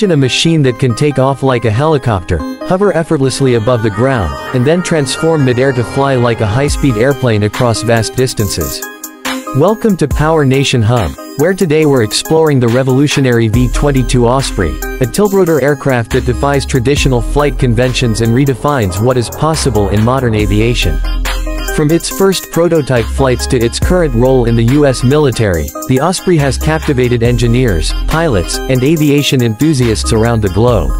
Imagine a machine that can take off like a helicopter, hover effortlessly above the ground, and then transform midair to fly like a high-speed airplane across vast distances. Welcome to Power Nation Hub, where today we're exploring the revolutionary V-22 Osprey, a tiltrotor aircraft that defies traditional flight conventions and redefines what is possible in modern aviation. From its first prototype flights to its current role in the U.S. military, the Osprey has captivated engineers, pilots, and aviation enthusiasts around the globe.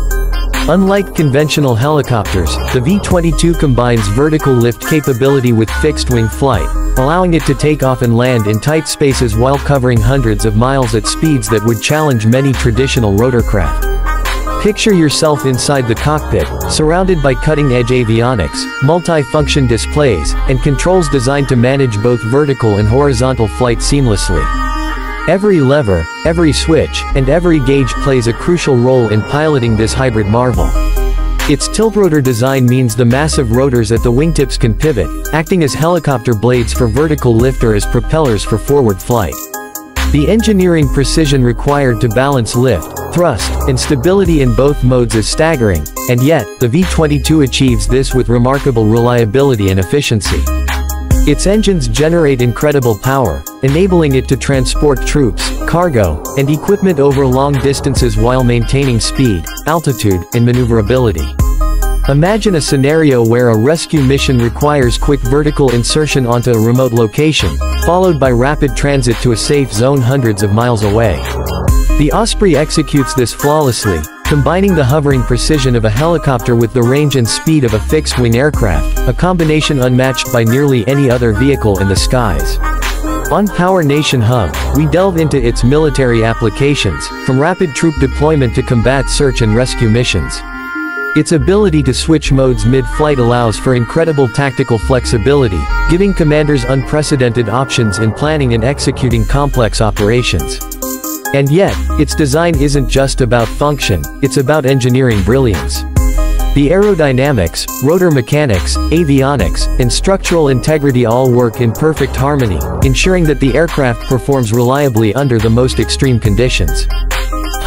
Unlike conventional helicopters, the V-22 combines vertical lift capability with fixed-wing flight, allowing it to take off and land in tight spaces while covering hundreds of miles at speeds that would challenge many traditional rotorcraft. Picture yourself inside the cockpit, surrounded by cutting-edge avionics, multi-function displays, and controls designed to manage both vertical and horizontal flight seamlessly. Every lever, every switch, and every gauge plays a crucial role in piloting this hybrid marvel. Its tiltrotor design means the massive rotors at the wingtips can pivot, acting as helicopter blades for vertical lift or as propellers for forward flight. The engineering precision required to balance lift, thrust, and stability in both modes is staggering, and yet, the V-22 achieves this with remarkable reliability and efficiency. Its engines generate incredible power, enabling it to transport troops, cargo, and equipment over long distances while maintaining speed, altitude, and maneuverability. Imagine a scenario where a rescue mission requires quick vertical insertion onto a remote location, followed by rapid transit to a safe zone hundreds of miles away. The Osprey executes this flawlessly, combining the hovering precision of a helicopter with the range and speed of a fixed-wing aircraft, a combination unmatched by nearly any other vehicle in the skies. On Power Nation Hub, we delve into its military applications, from rapid troop deployment to combat search and rescue missions. Its ability to switch modes mid-flight allows for incredible tactical flexibility, giving commanders unprecedented options in planning and executing complex operations. And yet, its design isn't just about function, it's about engineering brilliance. The aerodynamics, rotor mechanics, avionics, and structural integrity all work in perfect harmony, ensuring that the aircraft performs reliably under the most extreme conditions.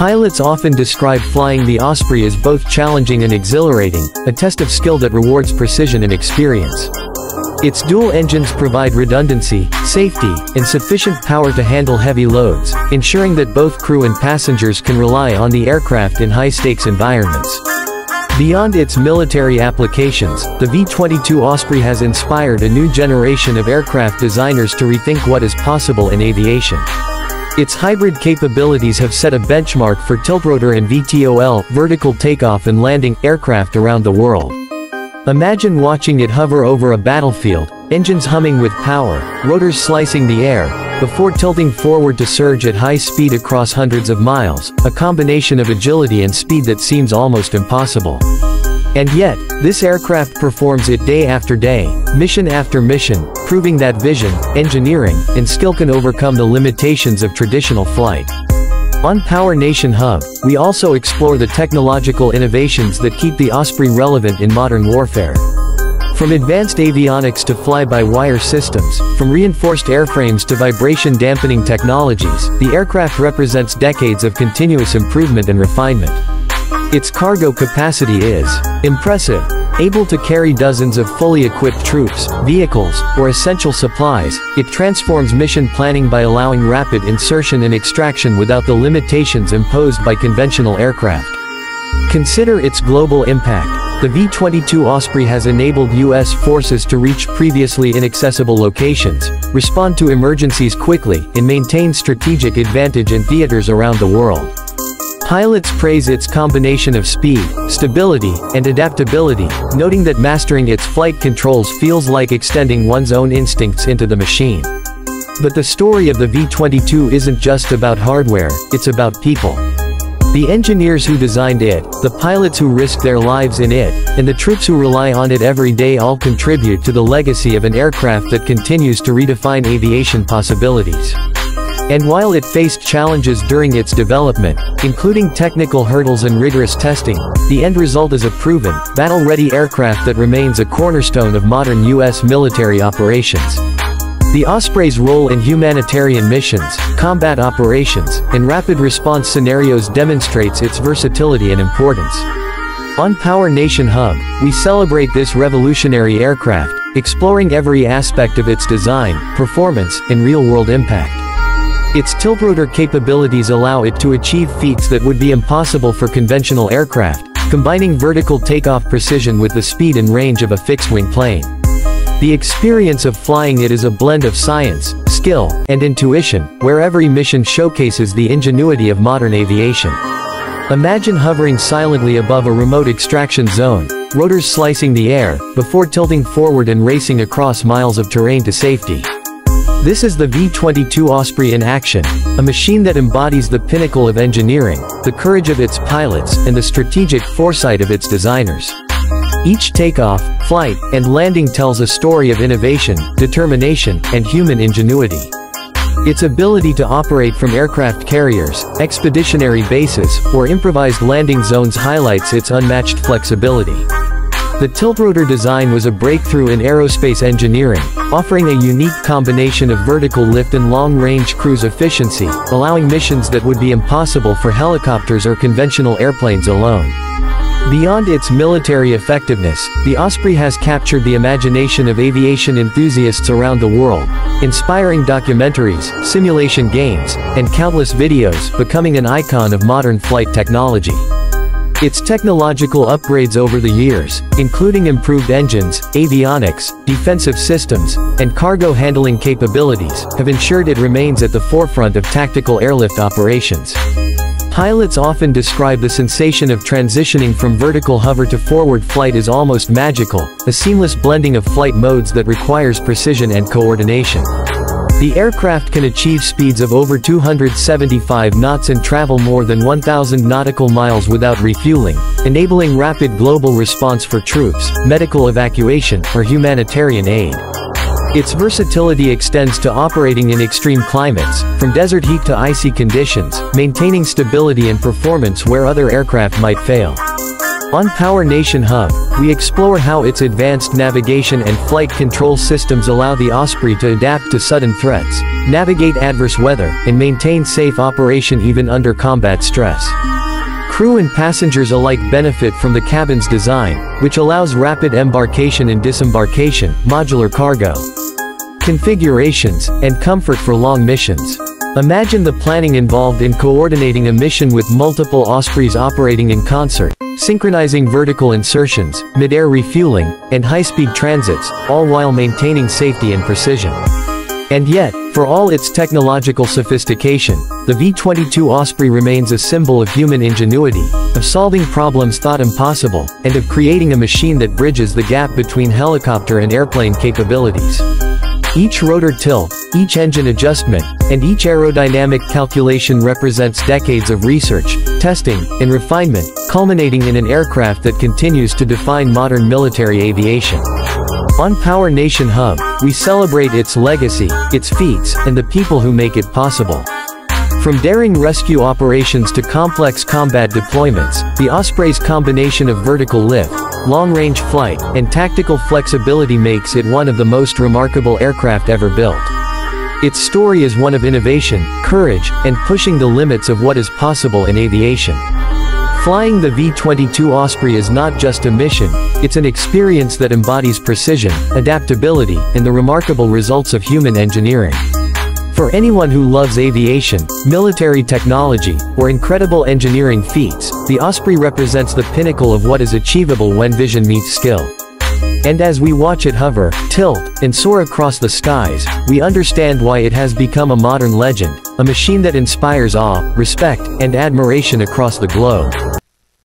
Pilots often describe flying the Osprey as both challenging and exhilarating, a test of skill that rewards precision and experience. Its dual engines provide redundancy, safety, and sufficient power to handle heavy loads, ensuring that both crew and passengers can rely on the aircraft in high-stakes environments. Beyond its military applications, the V-22 Osprey has inspired a new generation of aircraft designers to rethink what is possible in aviation. Its hybrid capabilities have set a benchmark for tiltrotor and VTOL vertical takeoff and landing aircraft around the world. Imagine watching it hover over a battlefield, engines humming with power, rotors slicing the air, before tilting forward to surge at high speed across hundreds of miles, a combination of agility and speed that seems almost impossible. And yet, this aircraft performs it day after day, mission after mission, proving that vision, engineering, and skill can overcome the limitations of traditional flight. On Power Nation Hub, we also explore the technological innovations that keep the Osprey relevant in modern warfare. From advanced avionics to fly-by-wire systems, from reinforced airframes to vibration-dampening technologies, the aircraft represents decades of continuous improvement and refinement. Its cargo capacity is impressive, able to carry dozens of fully equipped troops, vehicles, or essential supplies, it transforms mission planning by allowing rapid insertion and extraction without the limitations imposed by conventional aircraft. Consider its global impact. The V-22 Osprey has enabled U.S. forces to reach previously inaccessible locations, respond to emergencies quickly, and maintain strategic advantage in theaters around the world. Pilots praise its combination of speed, stability, and adaptability, noting that mastering its flight controls feels like extending one's own instincts into the machine. But the story of the V-22 isn't just about hardware, it's about people. The engineers who designed it, the pilots who risked their lives in it, and the troops who rely on it every day all contribute to the legacy of an aircraft that continues to redefine aviation possibilities. And while it faced challenges during its development, including technical hurdles and rigorous testing, the end result is a proven, battle-ready aircraft that remains a cornerstone of modern U.S. military operations. The Osprey's role in humanitarian missions, combat operations, and rapid response scenarios demonstrates its versatility and importance. On Power Nation Hub, we celebrate this revolutionary aircraft, exploring every aspect of its design, performance, and real-world impact. Its tiltrotor capabilities allow it to achieve feats that would be impossible for conventional aircraft, combining vertical takeoff precision with the speed and range of a fixed-wing plane. The experience of flying it is a blend of science, skill, and intuition, where every mission showcases the ingenuity of modern aviation. Imagine hovering silently above a remote extraction zone, rotors slicing the air, before tilting forward and racing across miles of terrain to safety. This is the V-22 Osprey in action, a machine that embodies the pinnacle of engineering, the courage of its pilots, and the strategic foresight of its designers. Each takeoff, flight, and landing tells a story of innovation, determination, and human ingenuity. Its ability to operate from aircraft carriers, expeditionary bases, or improvised landing zones highlights its unmatched flexibility. The tiltrotor design was a breakthrough in aerospace engineering, offering a unique combination of vertical lift and long-range cruise efficiency, allowing missions that would be impossible for helicopters or conventional airplanes alone. Beyond its military effectiveness, the Osprey has captured the imagination of aviation enthusiasts around the world, inspiring documentaries, simulation games, and countless videos, becoming an icon of modern flight technology. Its technological upgrades over the years, including improved engines, avionics, defensive systems, and cargo handling capabilities, have ensured it remains at the forefront of tactical airlift operations. Pilots often describe the sensation of transitioning from vertical hover to forward flight as almost magical, a seamless blending of flight modes that requires precision and coordination. The aircraft can achieve speeds of over 275 knots and travel more than 1,000 nautical miles without refueling, enabling rapid global response for troops, medical evacuation, or humanitarian aid. Its versatility extends to operating in extreme climates, from desert heat to icy conditions, maintaining stability and performance where other aircraft might fail. On Power Nation Hub, we explore how its advanced navigation and flight control systems allow the Osprey to adapt to sudden threats, navigate adverse weather, and maintain safe operation even under combat stress. Crew and passengers alike benefit from the cabin's design, which allows rapid embarkation and disembarkation, modular cargo, configurations, and comfort for long missions. Imagine the planning involved in coordinating a mission with multiple Ospreys operating in concert, synchronizing vertical insertions, mid-air refueling, and high-speed transits, all while maintaining safety and precision. And yet, for all its technological sophistication, the V-22 Osprey remains a symbol of human ingenuity, of solving problems thought impossible, and of creating a machine that bridges the gap between helicopter and airplane capabilities. Each rotor tilt, each engine adjustment, and each aerodynamic calculation represents decades of research, testing, and refinement, culminating in an aircraft that continues to define modern military aviation. On Power Nation Hub, we celebrate its legacy, its feats, and the people who make it possible. From daring rescue operations to complex combat deployments, the Osprey's combination of vertical lift, long-range flight, and tactical flexibility makes it one of the most remarkable aircraft ever built. Its story is one of innovation, courage, and pushing the limits of what is possible in aviation. Flying the V-22 Osprey is not just a mission, it's an experience that embodies precision, adaptability, and the remarkable results of human engineering. For anyone who loves aviation, military technology, or incredible engineering feats, the Osprey represents the pinnacle of what is achievable when vision meets skill. And as we watch it hover, tilt, and soar across the skies, we understand why it has become a modern legend, a machine that inspires awe, respect, and admiration across the globe.